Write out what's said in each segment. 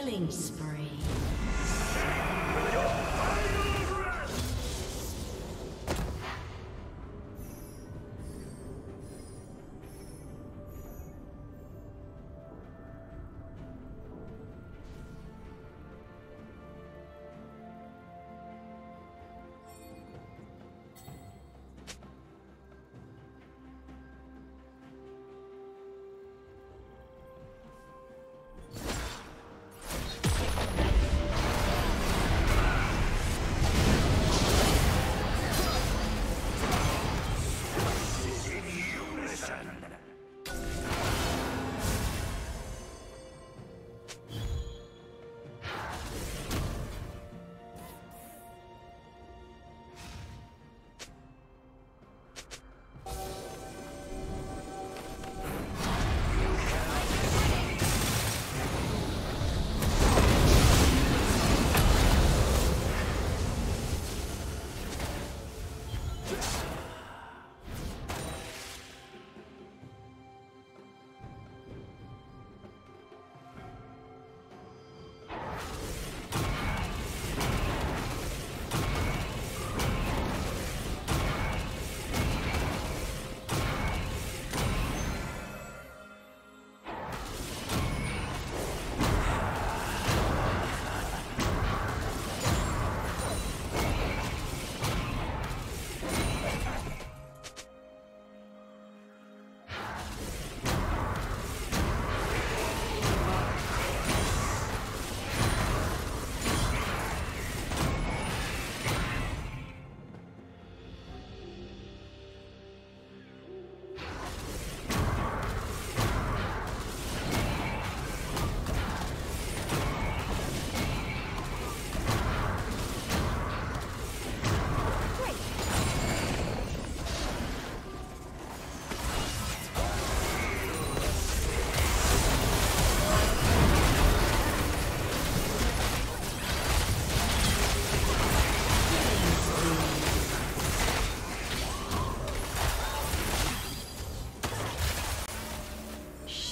Killing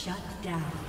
spree.